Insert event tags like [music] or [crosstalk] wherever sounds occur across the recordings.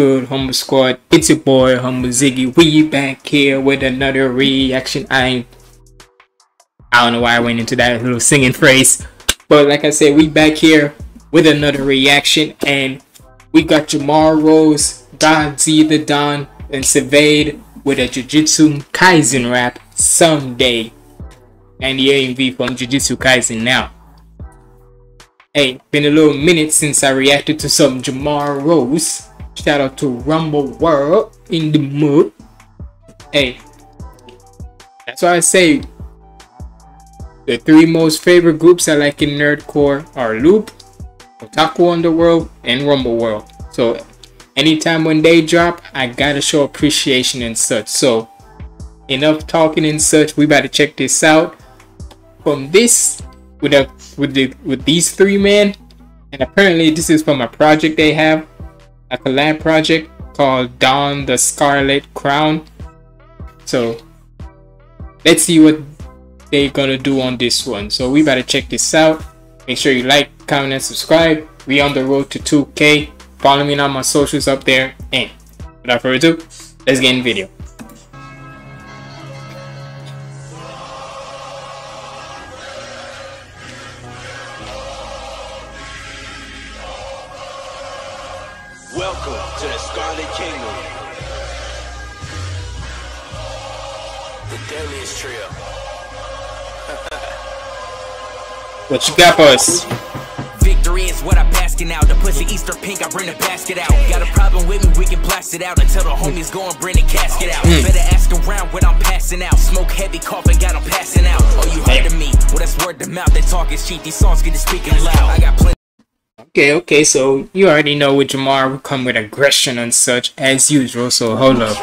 good, Humble Squad? It's your boy, Humble Ziggy. We back here with another reaction. I I don't know why I went into that little singing phrase, but like I said, we back here with another reaction, and we got Jamar Rose, Don Z the Don, and Sivade with a Jujutsu Kaisen rap someday, and the AMV from Jujutsu Kaisen now. Hey, been a little minute since I reacted to some Jamar Rose. Shout out to Rumble World in the mood. Hey, that's why I say the three most favorite groups I like in Nerdcore are Loop, Otaku Underworld, and Rumble World. So anytime when they drop, I gotta show appreciation and such. So enough talking and such. We better check this out. From this with a with the with these three men, and apparently this is from a project they have, a collab project called Don the Scarlet Crown. So let's see what they're gonna do on this one. So we better check this out. Make sure you like, comment, and subscribe. We on the road to 2K. Follow me on my socials up there. And without further ado, let's get in the video. What you got for us? Victory is what I'm basking out. The pussy Easter pink, I bring the basket out. Got a problem with me, we can blast it out until the homies go and bring the casket out. Mm. Better ask around when I'm passing out. Smoke heavy, coughing, got 'em passing out. Oh, you heard of me? Well, that's word to mouth. They talk is cheap. These songs get to speaking loud. I got plenty. Okay, okay, so you already know with Jamar we come with aggression and such as usual, so hold up.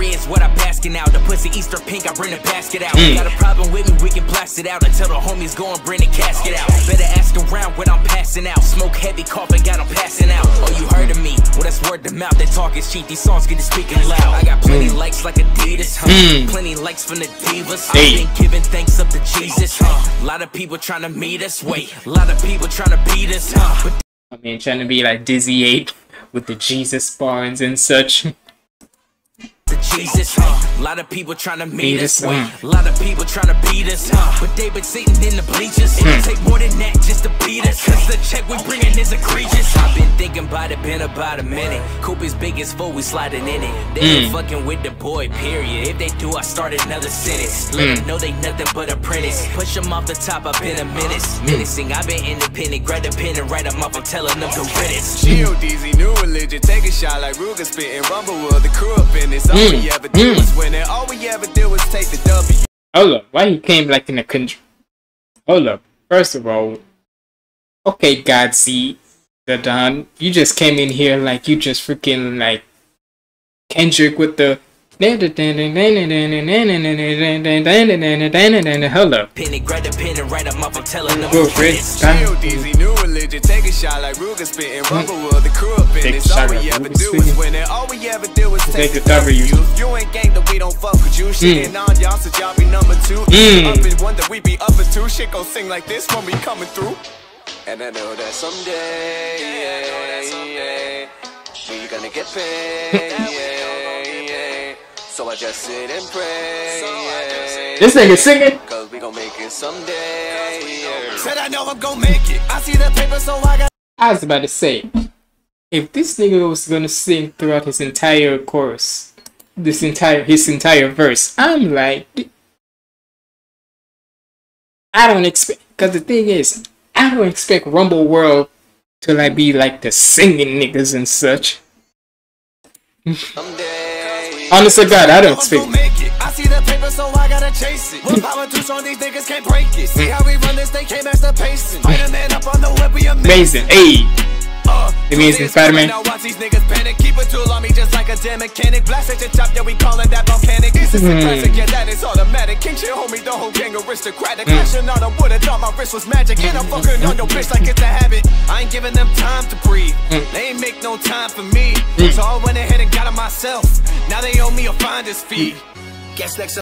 Victory is what I'm basking out. The pussy Easter pink, I bring the basket out. Mm. Got a problem with me, we can blast it out until the homies go and bring the casket out. Better ask around when I'm passing out. Smoke heavy, coughing, got 'em passing out. Oh, you heard of me? Well, that's word to mouth. They talk is cheap. These songs get to speaking loud. I got plenty likes like Adidas, huh? Mm. Plenty likes from the divas. Hey. I've been giving thanks up to Jesus, huh? A lot of people trying to meet us. Wait, a lot of people trying to beat us, huh? But I mean, trying to be like Dizzy 8 with the Jesus spawns and such. [laughs] to Jesus, huh? A lot of people trying to meet Beat us. us, Wait, a lot of people trying to beat us, huh? But they been sitting in the bleachers. Hmm. It take more than that just to beat us. Cause the check we bringing is egregious. I've been thinking about it, been about a minute. Coop is big as full, we sliding in it. They Mm. ain't fucking with the boy, period. If they do, I start another sentence. Let Mm. them know they nothing but apprentice. Push them off the top, I've been a menace. Menacing, I've been independent. Grab the pen and write them off, I'm telling them to riddance. GODZ, new religion. Take a shot like Ruger spitting. Rumble with the crew up in this. All Mm, we ever mm. win it. All we ever take the W. Hold up, why he came like in a country? Hold up, first of all, okay, God, see, the Don, you just came in here like you just freaking like Kendrick with the. Hold up. Pen and grab the pen and write them off, I'm telling them Go, to Fred. riddance. New religion. Take a shot like Ruger spitting. Rumble with the crew up in Take this. All we ever do is win it. All we ever do is Take take the the W. W. You ain't gang, then we don't fuck with you. Shitting on y'all, so y'all be number two. Mm. Up in one that we be up in two. Shit gon' sing like this when we coming through. And I know that someday, yeah, we gonna get paid. [laughs] yeah, yeah. So I just sit and pray. yeah. This nigga singing. Cause we gon' make it someday. Said I know I'm gonna make it. I see the paper, so I got. I was about to say, if this nigga was gonna sing throughout his entire chorus, this entire his entire verse, I'm like, I don't expect. Cause the thing is, I don't expect Rumble World to like be like the singing niggas and such. Someday. Honest to God, I don't I'm expect. gonna make it. I see the paper, so I gotta chase it. With power too strong, these niggas can't break it. See hmm. how we run this, they can't match the pacing. Spider-Man up on the web, we amazing. Amazing, hey, The Amazing this Spider-Man. Now watch these niggas panic. Keep a tool on me just like a damn mechanic. Blast at the top, yeah, we callin' that volcanic. This is Hmm. classic, yeah, that is automatic. King shit, homie, the whole gang aristocratic. Hmm. Clashing on them, would've thought my wrist was magic. And I'm fucking on your bitch like it's a habit. I ain't giving them time to breathe. Hmm. They ain't make no time for me. Hmm. So I went ahead and got it myself. Now they owe me a finder's fee. Guess next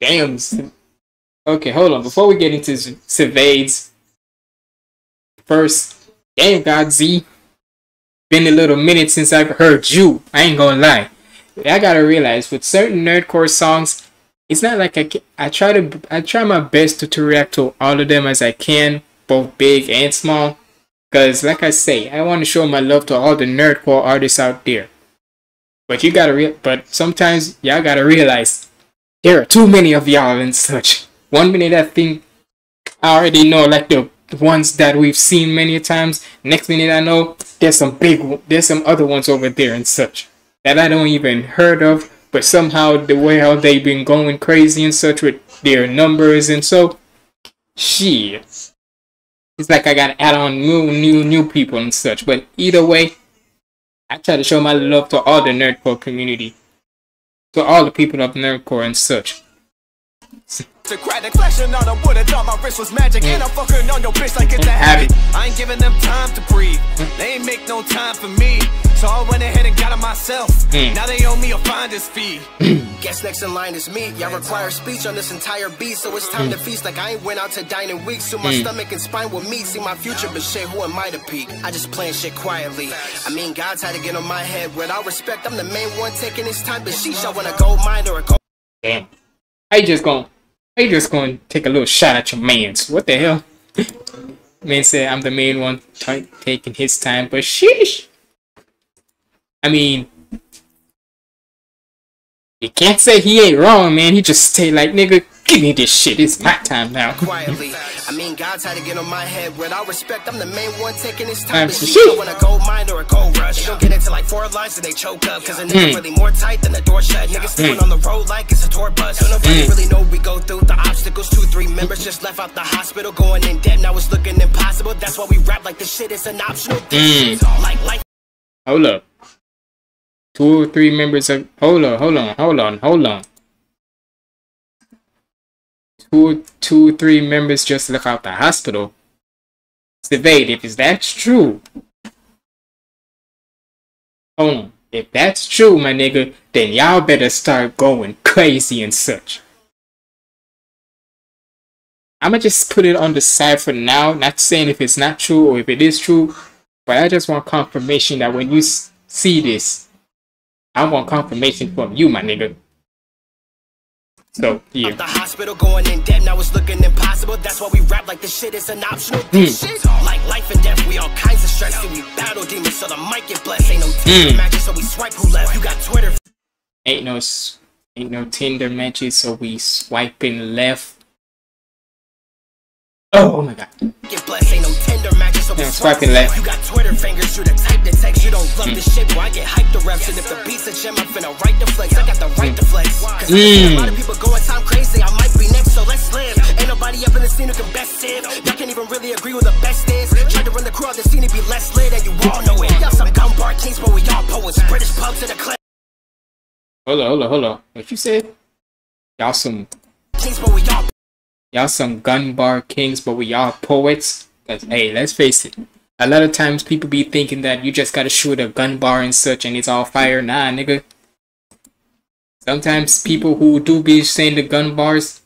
damn. Okay, hold on. Before we get into Sivade's, first, damn God Z, been a little minute since I've heard you. I ain't gonna lie. I gotta realize with certain nerdcore songs, it's not like I I try to I try my best to, to react to all of them as I can, both big and small. Cause like I say, I want to show my love to all the nerdcore artists out there. But you gotta re- but sometimes y'all gotta realize there are too many of y'all and such. One minute I think I already know like the ones that we've seen many times. Next minute I know there's some big there's some other ones over there and such that I don't even heard of. But somehow the way how they've been going crazy and such with their numbers and so shit. It's like I gotta add on new new new people and such. But either way, I try to show my love to all the nerdcore community. To all the people of nerdcore and such. Socratic flashing on a wood, I thought my wrist was magic. And I'm mm. fucking on your bitch like it's mm, a habit. I ain't giving them time to breathe. They ain't make no time for me. So I went ahead and got it myself. Mm. Now they owe me a finder's fee. Mm. Guess next in line is me. Y'all require speech on this entire beat, so it's time to feast. Like I ain't went out to dine in weeks, so my stomach and spine will meet. See my future, but shit, who am I to peek? I just plan shit quietly. I mean, God's had to get on my head. With all respect, I'm the main one taking his time. But sheesh, I want a gold mine or a gold. Damn. How you just going how you just gonna take a little shot at your mans? What the hell? [laughs] Man said I'm the main one taking his time, but sheesh. I mean, you can't say he ain't wrong, man. He just stay like, nigga, give me this shit. It's my time now. [laughs] quietly. I mean, God's had to get on my head. With all respect, I'm the main one taking his time. I'm But so she shit. don't want a gold mine or a gold rush. They don't get into like four lines and they choke up. Cause a nigga Mm. really more tight than the door shut. Niggas stepping on the road like it's a tour bus. Don't nobody Mm. really know we go through the obstacles. Two, three members just left out the hospital. Going in debt, now it's looking impossible. That's why we rap like this shit is an optional. thing. Mm. Like life. Hold up. Two or three members of hold on, hold on, hold on, hold on. Two two three members just left out the hospital. Sivade, if is that's true. Hold. If that's true, my nigga, then y'all better start going crazy and such. I'ma just put it on the side for now, not saying if it's not true or if it is true, but I just want confirmation that when you see this, I want confirmation from you, my nigga. So, yeah. Out the hospital going in debt, now it's looking impossible. That's why we rap like this shit is an optional hmm. thing. Shit. Like life and death, we all kinds of stress. See, we battle demons, so the mic get blessed. Ain't no hmm. team matches, so we swipe who left. You got Twitter Ain't no, s- ain't no Tinder matches, so we swiping left. Oh my god. get blessed. Ain't no tender matches, so we Yeah, swipe swiping left. You got Twitter fingers, you the type to text. You don't love mm. this shit, boy. I get hyped to reps. And if the beat's a gem, I'm finna write the flex. I got the right to flex. Mm. Cause I a lot of people going time crazy. I might be next, so let's live. Ain't nobody up in the scene who can best it. Y'all can't even really agree with the best is. Tried to run the crew out the scene to be less lit, and you all know it. Y'all some gun bar kings, but we all poets. British pub to the clip. Hold on, hold on, hold on. What you said? Y'all some, Kings, but we all y'all some gun bar kings, but we all poets. Cause hey, let's face it. A lot of times people be thinking that you just gotta shoot a gun bar and such and it's all fire. Nah, nigga. Sometimes people who do be saying the gun bars,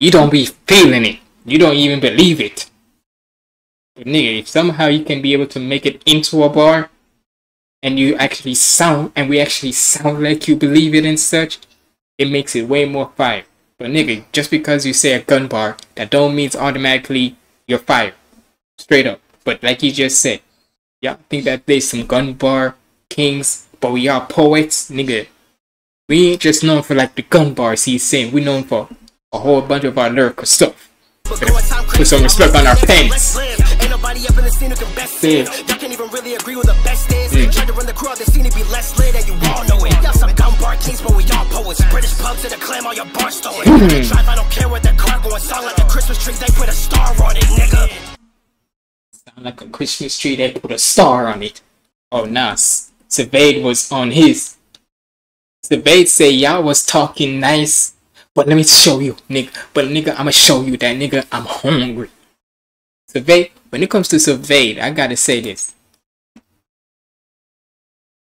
you don't be feeling it. You don't even believe it. But nigga, if somehow you can be able to make it into a bar, and you actually sound, and we actually sound like you believe it and such, it makes it way more fire. But nigga, just because you say a gun bar, that don't means automatically you're fire. Straight up. But like you just said, y'all think that there's some gun bar kings, but we are poets, nigga. We ain't just known for like the gun bars he's saying. We known for a whole bunch of our lyrical stuff. But going time Put some respect on our pens. nobody up in the scene who can best Yeah. Y'all can't even really agree with the best is. Mm. Tried to run the the scene to be less lit, and you all know it. Y'all some bar kings, but we all poets. British pub to the clam, all your bars stolen. Mm. Drive, I don't care where the. Song like a Christmas tree, they put a star on it, nigga. Like a Christmas tree they put a star on it. Oh nah, S- was on his. Sivade say y'all was talking nice, but let me show you, nigga. But nigga, I'ma show you that nigga, I'm hungry. Sivade, when it comes to Sivade, I gotta say this.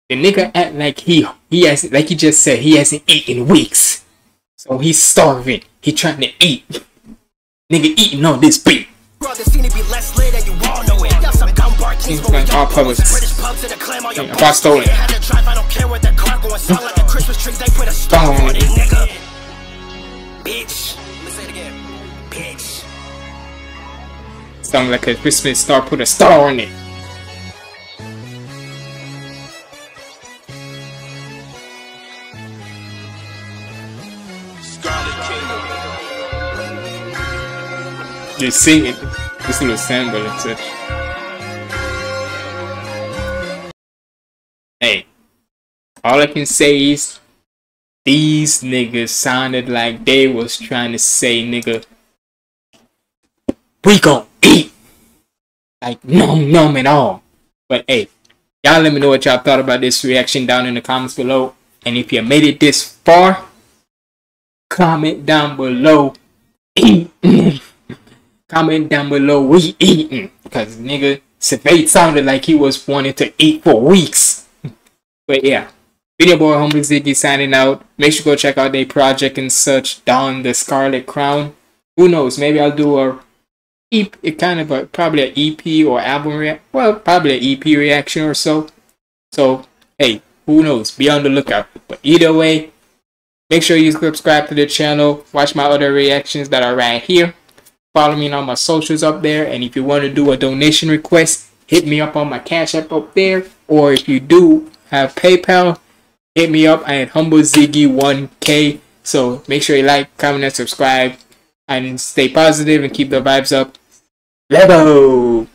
The nigga act like he he has like he just said he hasn't eaten weeks. So he's starving. He trying to eat. Nigga eating on this beat. The scene to be less lit, and you all it. But public. to the if I stole it. To the it. it, nigga. Bitch. It. Bitch. Sound like a Christmas star. Put a star on it. Just sing it. This little sample and such. Hey, all I can say is these niggas sounded like they was trying to say, nigga, we gon' eat like nom nom and all. But hey, y'all let me know what y'all thought about this reaction down in the comments below. And if you made it this far, comment down below. [laughs] Comment down below we eating. Cause nigga, Survey sounded like he was wanting to eat for weeks. [laughs] but yeah. Video boy Humble Ziggy signing out. Make sure you go check out their project and search Don the Scarlet Crown. Who knows? Maybe I'll do a EP, kind of a, probably an EP or album react. Well, probably an EP reaction or so. So hey, who knows? Be on the lookout. But either way, make sure you subscribe to the channel. Watch my other reactions that are right here. Follow me on my socials up there. And if you want to do a donation request, hit me up on my Cash App up there. Or if you do have PayPal, hit me up at Humble Ziggy 1K. So make sure you like, comment, and subscribe. And stay positive and keep the vibes up. Let's go!